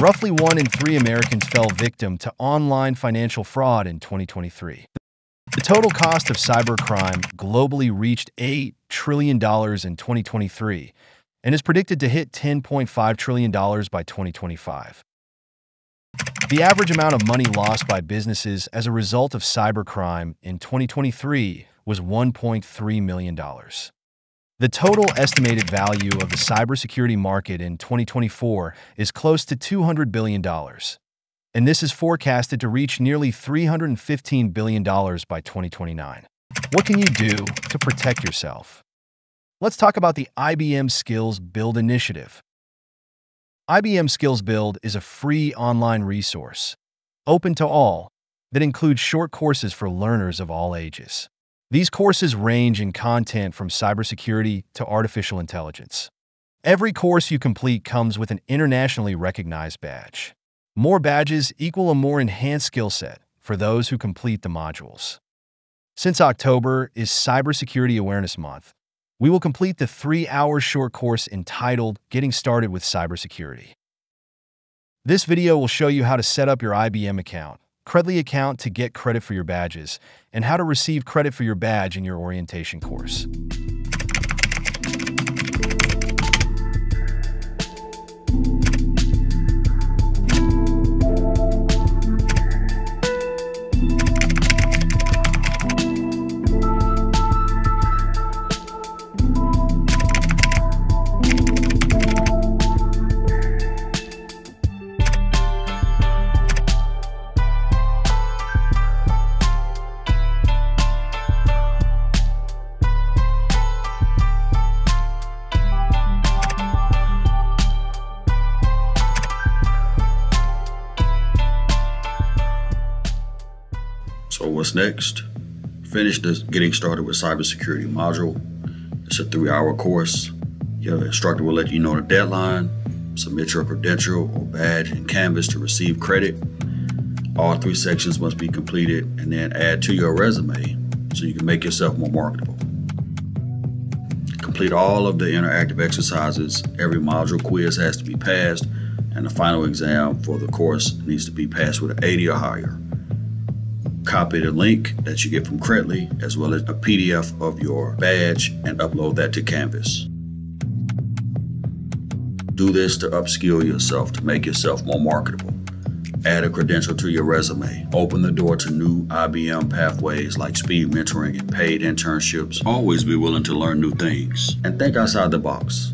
Roughly one in three Americans fell victim to online financial fraud in 2023. The total cost of cybercrime globally reached $8 trillion in 2023 and is predicted to hit $10.5 trillion by 2025. The average amount of money lost by businesses as a result of cybercrime in 2023 was $1.3 million. The total estimated value of the cybersecurity market in 2024 is close to $200 billion, and this is forecasted to reach nearly $315 billion by 2029. What can you do to protect yourself? Let's talk about the IBM SkillsBuild initiative. IBM SkillsBuild is a free online resource, open to all, that includes short courses for learners of all ages. These courses range in content from cybersecurity to artificial intelligence. Every course you complete comes with an internationally recognized badge. More badges equal a more enhanced skill set for those who complete the modules. Since October is Cybersecurity Awareness Month, we will complete the three-hour short course entitled Getting Started with Cybersecurity. This video will show you how to set up your IBM account, Credly account to get credit for your badges, and how to receive credit for your badge in your orientation course. What's next? Finish the getting started with cybersecurity module. It's a three-hour course. Your instructor will let you know the deadline. Submit your credential or badge in Canvas to receive credit. All three sections must be completed and then add to your resume so you can make yourself more marketable. Complete all of the interactive exercises. Every module quiz has to be passed, and the final exam for the course needs to be passed with an 80 or higher copy the link that you get from Credly, as well as a PDF of your badge, and upload that to Canvas. Do this to upskill yourself, to make yourself more marketable. Add a credential to your resume. Open the door to new IBM pathways like speed mentoring and paid internships. Always be willing to learn new things and think outside the box.